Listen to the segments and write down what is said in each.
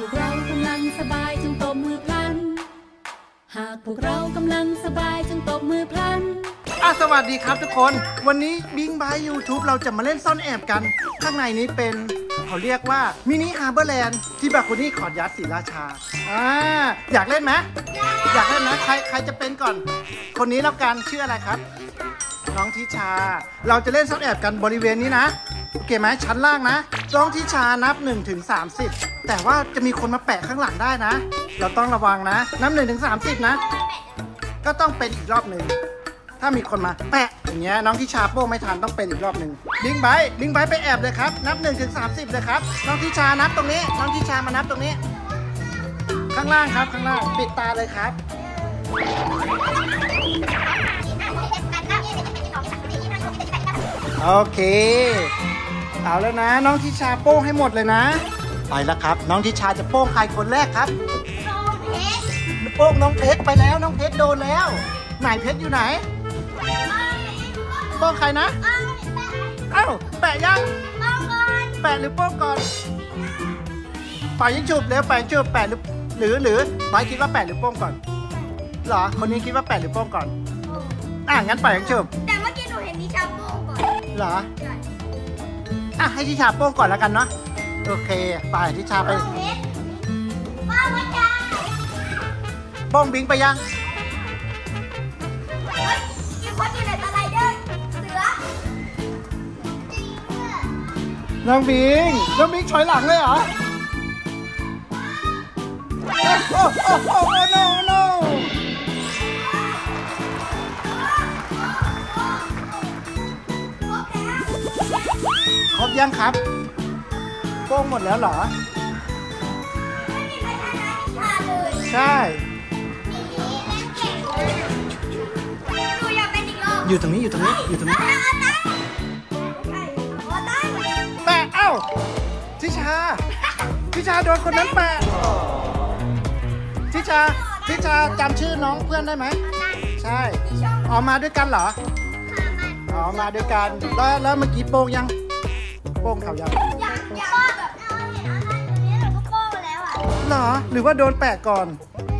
พวกเรากำลังสบายจงตบมือพลัน หากพวกเรากำลังสบายจงตบมือพลัน อะสวัสดีครับทุกคน วันนี้บิงบาย YouTube เราจะมาเล่นซ่อนแอบกัน ข้างในนี้เป็นเขาเรียกว่ามินิฮาร์เบอร์แลนด์ที่บาคุนี่ขอดยัดศรีราชา อ่า อยากเล่นไหมอยากเล่นไหมใครใครจะเป็นก่อน คนนี้แล้วกันชื่ออะไรครับ น้องทิชา เราจะเล่นซ่อนแอบกันบริเวณนี้นะ โอเคไหมชั้นล่างนะ น้องทิชานับ1ถึง30 แต่ว่าจะมีคนมาแปะข้างหลังได้นะ เราต้องระวังนะนับ1ถึง30นะ ก็ต้องเป็นอีกรอบหนึ่ง ถ้ามีคนมาแปะอย่างเงี้ยน้องทิชาโป้ไม่ทันต้องเป็นอีกรอบหนึ่งบิงไบค์บิงไบค์ไปแอบเลยครับ นับ1นถึงสามสิบเลยครับ น้องทิชานับตรงนี้ น้องทิชามานับตรงนี้ ข้างล่างครับข้างล่างปิดตาเลยครับ โอเค เอาแล้วนะ น้องทิชาโป้ให้หมดเลยนะ ไปแล้วครับ น้องทิชาจะโป้งใครคนแรกครับโป้งน้องเพชรไปแล้วน้องเพชรโดนแล้วไหนเพชรอยู่ไหนโป้งใครนะเอ้าแปะยังแปะหรือโป้งก่อนป่ายิงฉุบเร็วแปะฉุบแปะหรือหรือหรือไบร์ทคิดว่าแปะหรือโป้งก่อนเหรอคนนี้คิดว่าแปะหรือโป้งก่อนอะงั้นป่ายิงฉุบแต่เมื่อกี้หนูเห็นนิชาโป้งก่อนเหรออะให้ทิชาโป้งก่อนแล้วกันเนาะ โอเคไปทิชาไปเพชรป้าวัชชาโป้งบิงไปยังเฮ้ยมีคนอยู่ในสไลเดอร์เสือน้องบิงน้องบิงถอยหลังเลยเหรอโอ้โอ้โอ้โอ้ no no ครบยังครับ โป้งหมดแล้วเหรอไม่มีใครชนะนิชาเลยใช่หนูอยากเป็นอีกรอบอยู่ตรงนี้อยู่ตรงนี้อยู่ตรงนี้เอาเอาตั้งใช่เอาตั้งแปะเอ้าทิชาทิชาโดนคนนั้นแปะทิชาทิชาจำชื่อน้องเพื่อนได้ไหมใช่ออกมาด้วยกันเหรออ๋อมาด้วยกันแล้วแล้วเมื่อกี้โป้งยังโป้งเขายัง เหรอ หรือว่าโดนแปะก่อน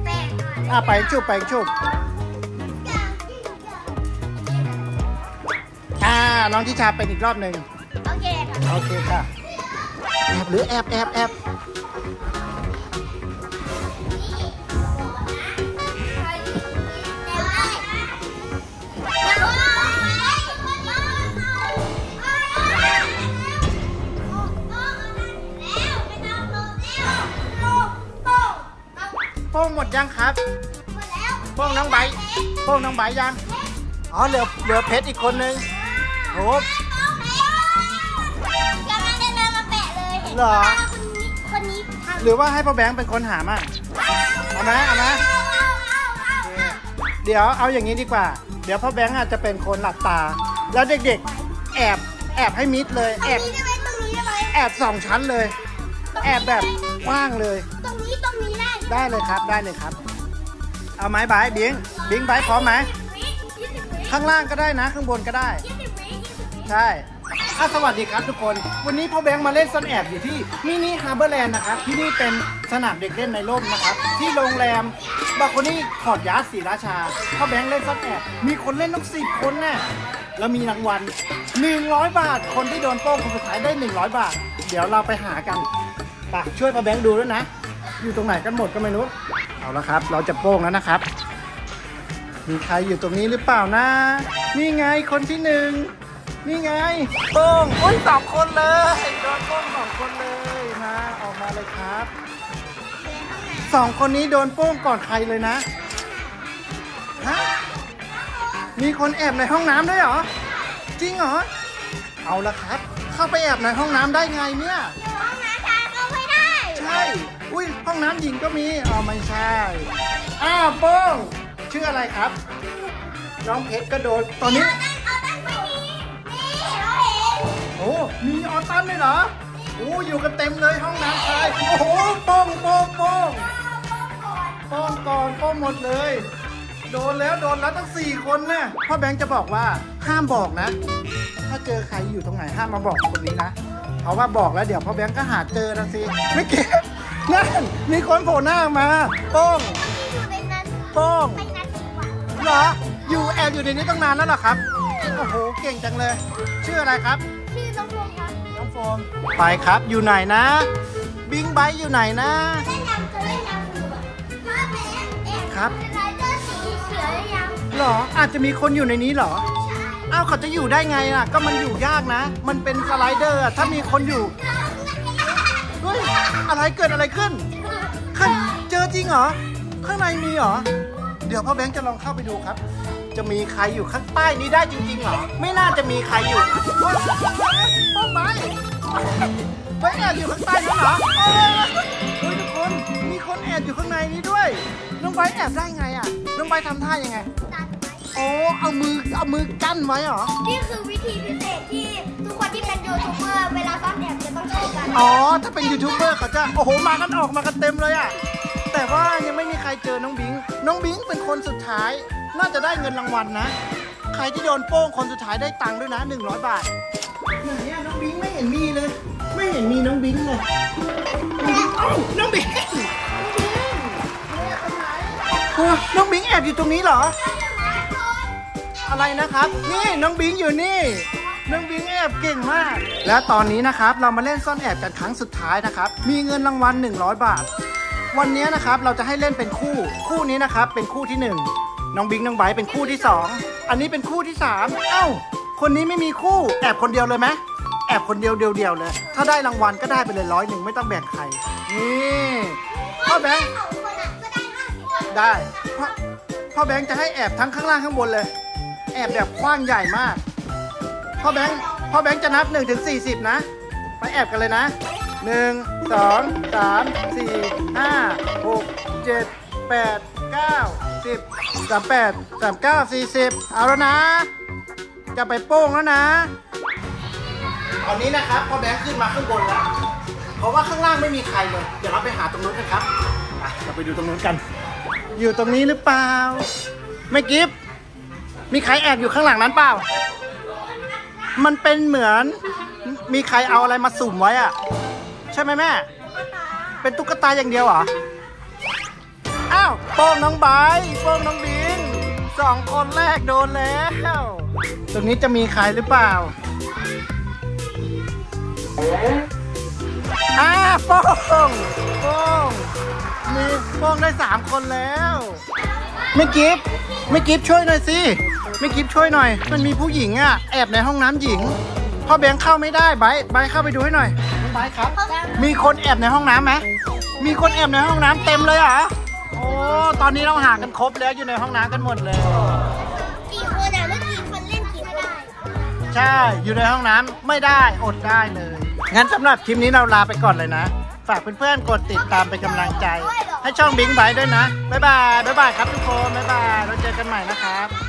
แปลกหน่อยอะไปชุบไปชุบอ่าน้องทิชาเป็นอีกรอบหนึ่งโอเคค่ะโอเคค่ะแอบหรือแอบแอบแอบ โป้งหมดยังครับโป้งน้องใบร์ทโป้งน้องใบร์ทยัง อ๋อ เหลือ เหลือเพชรอีกคนนึงโอ้เหรอคนนี้ทำหรือว่าให้พ่อแบงค์เป็นคนหามั่งเอาไหมเอาไหมเดี๋ยวเอาอย่างนี้ดีกว่า เดี๋ยวพ่อแบงค์อาจจะเป็นคนหลับตา แล้วเด็กๆ แอบ แอบให้มิดเลย แอบ ตรงนี้ได้ไหมตรงนี้ได้ไหมแอบสองชั้นเลย แอบแบบกว้างเลยตรงนี้ตรงนี้ ได้เลยครับได้เลยครับ เอาไหมไบรท์บริ้งค์บริ้งค์ไบรท์พร้อมไหมข้างล่างก็ได้นะ ข้างบนก็ได้ใช่อะสวัสดีครับทุกคน วันนี้พ่อแบงค์มาเล่นซ่อนแอบอยู่ที่ mini Harborland นะครับ ที่นี่เป็นสนามเด็กเล่นในร่มนะครับ ที่โรงแรม Balcony Courtyard ศรีราชา พ่อแบงค์เล่นซ่อนแอบ มีคนเล่นต้องสิบคนแน่แล้วมีรางวัล100 บาท คนที่โดนโป้งคนสุดท้ายได้ 100 บาท เดี๋ยวเราไปหากันไปช่วยพ่อแบงค์ดูด้วยนะ อยู่ตรงไหนกันหมดก็ไม่รู้ เอาละครับ เราจะโป้งแล้วนะครับ มีใครอยู่ตรงนี้หรือเปล่านะ นี่ไงคนที่หนึ่ง นี่ไงโป้งโอ้ยสองคนเลยโดนโป้งสองคนเลยนะออกมาเลยครับสองคนนี้โดนโป้งก่อนใครเลยนะฮะมีคนแอบในห้องน้ำด้วยเหรอ จริงเหรอ เอาละครับ เข้าไปแอบในห้องน้ำได้ไงเนี่ย ห้องน้ำชายก็ไม่ได้ ใช่ อุ้ยห้องน้ำหญิงก็มีอ๋อไม่ใช่อ้าวโป้งชื่ออะไรครับ น้องเพชรก็โดนตอนนี้เอาตั้งไม่มีนี่เราเห็นโอ้มีออตันเลยเหรอโอ้อยู่กันเต็มเลยห้องน้ำชายโอ้โหโป้งโป้งโป้งโป้งก่อนโป้งหมดเลย โดนแล้วโดนแล้วตั้งสี่คนนะพ่อแบงค์จะบอกว่าห้ามบอกนะ ถ้าเจอใครอยู่ตรงไหนห้ามมาบอกคนนี้นะเพราะว่าบอกแล้วเดี๋ยวพ่อแบงค์ก็หาเจอนะสิไม่เก็บ นั่นมีคนโผล่หน้ามาโป้งอยู่ในนั้นโป้งไปนัดดีกว่าเหรออยู่แอบอยู่ในนี้ตั้งนานแล้วเหรอครับโอ้โหเก่งจังเลยชื่ออะไรครับชื่อน้องพงษ์ครับน้องโฟมไปครับอยู่ไหนนะ บิงไบค์อยู่ไหนนะเล่นน้ำจะเล่นน้ำสนุกอะพ่อไปแอบแอบครับเป็นไรเดอร์สีเขียวหรือยังเหรออาจจะมีคนอยู่ในนี้เหรอใช่อ้าวเขาจะอยู่ได้ไงอะ ก็มันอยู่ยากนะ มันเป็นสไลเดอร์อะถ้ามีคนอยู่เฮ้ยอะไรเกิดอะไรขึ้นข้างเจอจริงเหรอ ข้างในมีเหรอ เดี๋ยวพ่อแบงค์จะลองเข้าไปดูครับ จะมีใครอยู่ข้างใต้นี้ได้จริงๆเหรอ ไม่น่าจะมีใครอยู่นะเฮ้ยป้องไปไปแอบอยู่ข้างใต้นั้นเหรอเฮ้ยเฮ้ยทุกคน มีคนแอบอยู่ข้างในนี้ด้วย น้องไบร์ทแอบได้ไงอะ น้องไบร์ททำท่ายังไงตัดไว้โอ้ เอามือ เอามือกั้นไว้เหรอ นี่คือวิธีพิเศษที่ทุก คนที่เป็นยูทูบเบอร์เวลาซ่อนแอบจะต้องใช้กันอ๋อ ถ้าเป็นยูทูบเบอร์เขาจะ โอ้โห มากันออกมากันเต็มเลยอะแต่ว่ายังไม่มีใครเจอน้องบิง น้องบิงเป็นคนสุดท้าย น่าจะได้เงินรางวัลนะ ใครที่โดนโป้งคนสุดท้ายได้ตังค์ด้วยนะ 100 บาทไหนอะน้องบิงไม่เห็นมีเลย ไม่เห็นมีน้องบิงเลยเอ้าน้องบิงโอ้น้องบิงแอบอยู่ตรงนี้เหรอ อะไรนะครับ นี่น้องบิงอยู่นี่ น้องบิงแอบเก่งมาก และตอนนี้นะครับเรามาเล่นซ่อนแอบกันครั้งสุดท้ายนะครับ มีเงินรางวัล100 บาท วันนี้นะครับเราจะให้เล่นเป็นคู่ คู่นี้นะครับเป็นคู่ที่หนึ่งน้องบิงน้องไบร์ทเป็นคู่ที่สองอันนี้เป็นคู่ที่สามเอ้า คนนี้ไม่มีคู่แอบคนเดียวเลยไหมแอบคนเดียวเดียวเลย ถ้าได้รางวัลก็ได้ไปเลยร้อยหนึ่งไม่ต้องแบ่งใคร นี่พ่อแบงค์ได้ห้าสิบบาทได้พ่อพ่อแบงค์จะให้แอบทั้งข้างล่างข้างบนเลย แอบแบบกว้างใหญ่มาก พ่อแบงค์พ่อแบงค์จะนับ1ถึง40นะ ไปแอบกันเลยนะ 1 2 3 4 5 6 7 8 9 10 38 39 40 เอาแล้วนะ จะไปโป้งแล้วนะ ตอนนี้นะครับพ่อแบงค์ขึ้นมาข้างบนแล้ว เพราะว่าข้างล่างไม่มีใครเลย เดี๋ยวเราไปหาตรงนู้นกันครับไปเราไปดูตรงนู้นกัน อยู่ตรงนี้หรือเปล่า ไม่กิฟมีใครแอบอยู่ข้างหลังนั้นเปล่า มันเป็นเหมือน มีใครเอาอะไรมาสุ่มไว้อะใช่ไหมแม่ เป็นตุ๊กตาอย่างเดียวเหรอ อ้าวโป้งน้องไบร์ทโป้งน้องบิงสองคนแรกโดนแล้ว ตรงนี้จะมีใครหรือเปล่าอ้าโป้งโป้งมีโป้งได้สามคนแล้วไม่กิฟ แม่กิ๊ฟช่วยหน่อยสิแม่กิ๊ฟช่วยหน่อย มันมีผู้หญิงอะแอบในห้องน้ำหญิงพ่อแบงค์เข้าไม่ได้ไบร์ทไบร์ทเข้าไปดูให้หน่อยน้องไบร์ทครับ มีคนแอบในห้องน้ำไหมมีคนแอบในห้องน้ำเต็มเลยเหรอโอ้ตอนนี้เราหากันครบแล้วอยู่ในห้องน้ำกันหมดเลยกี่คนอะเมื่อกี้คนเล่นกี่คนได้ใช่อยู่ในห้องน้ำไม่ได้อดได้เลยงั้นสำหรับคลิปนี้เราลาไปก่อนเลยนะ ฝากเพื่อนๆกดติดตามเป็นกำลังใจ ให้ช่องบิงไบด้วยนะ บ๊ายบาย บ๊ายบายครับทุกคน บ๊ายบาย เราเจอกันใหม่นะครับ